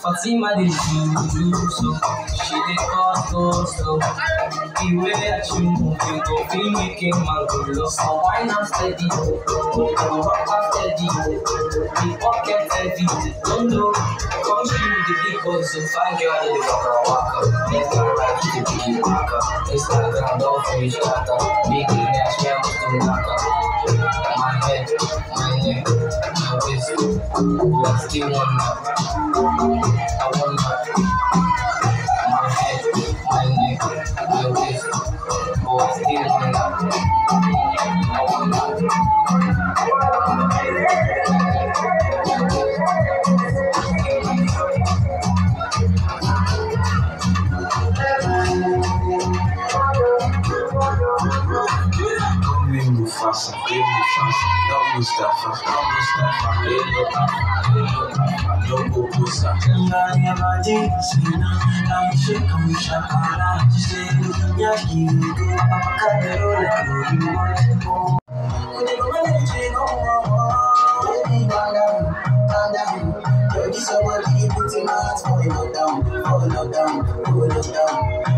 Fatima dey do so, she dey go slow. The way that you move, you go feel making man go low. So wine am steady, go rock am steady. The pocket heavy, don't know. Country with the big boys, so dey dey waka waka. Waka. My Mufasa, hey Mufasa, no Mustafa, no Mustafa, Alpha, hey no Alpha, no Bobosa. Ndani ya majisina na mshika mshakara jisenu nyakigo apakaderola kulimo Kunigomana mchino Baby calm down, calm down Yo, this your body, you put in my heart for lockdown, for lockdown, for lockdown